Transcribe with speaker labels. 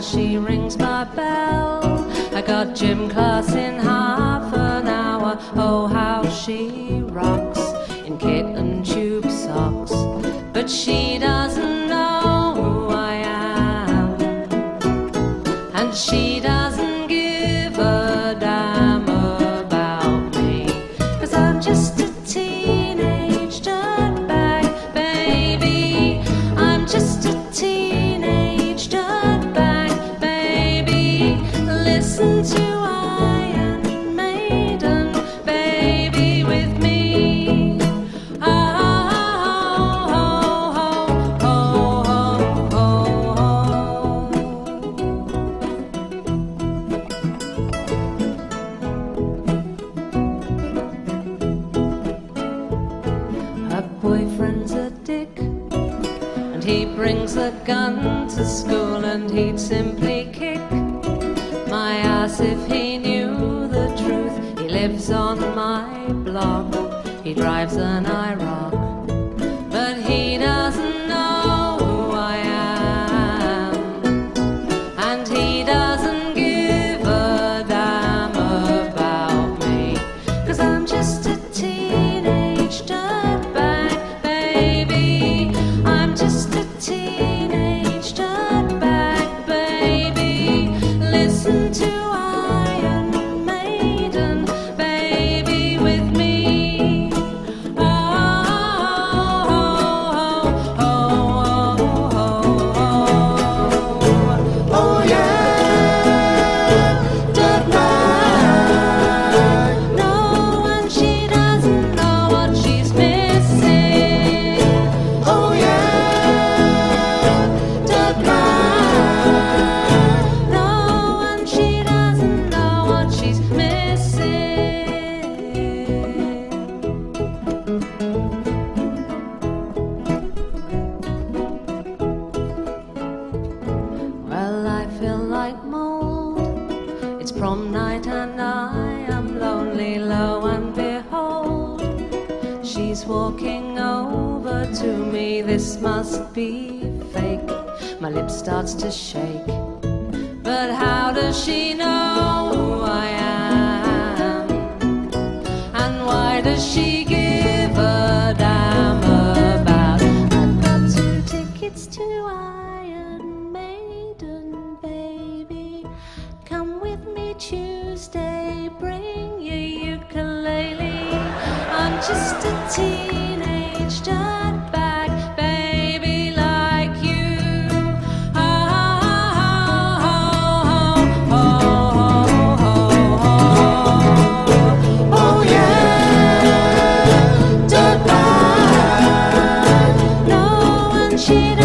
Speaker 1: she rings my bell. I got gym class in half an hour. Oh, how she rocks in kitten tube socks. But she doesn't know who I am. And she doesn't and he brings a gun to school, and he'd simply kick my ass if he knew the truth. He lives on my block, he drives an IROC, like mold. It's prom night and I am lonely, lo and behold, she's walking over to me. This must be fake. My lip starts to shake. But how does she know Tuesday, bring your ukulele. I'm just a teenage dirtbag baby like you. Oh, oh, oh, oh yeah, dirtbag. No one should.